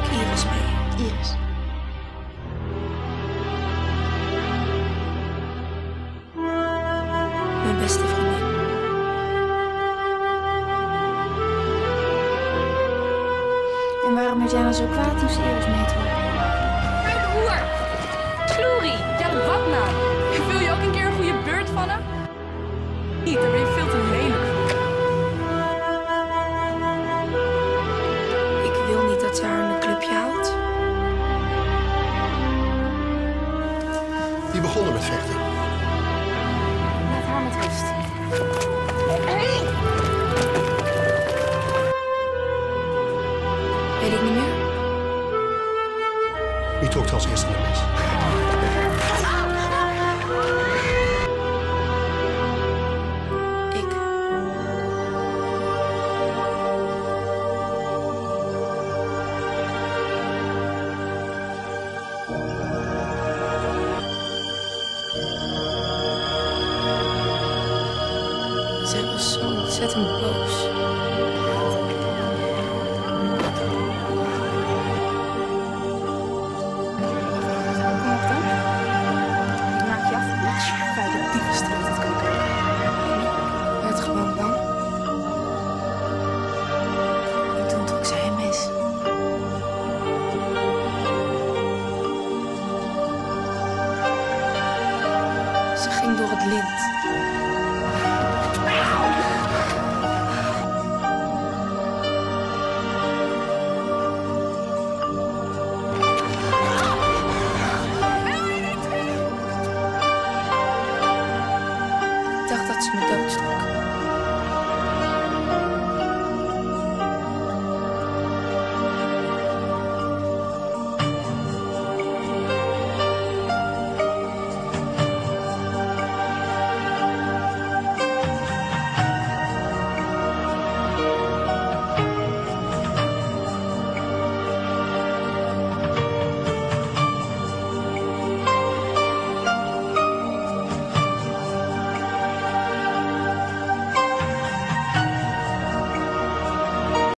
ook Iris mee. Iris. Mijn beste vriendin. En waarom werd jij nou zo kwaad toen ze Iris meetrok? Wie begon er met vechten? Laat haar met rust. Weet ik niet meer. Wie trok er als eerste de mes? Het was ontzettend boos. Wat maak je nog dan? Naadje af, ja. Bij de diepste tijd, dat kan ik. Hij werd gewoon bang. En toen trok zijn mis. Ze ging door het lint.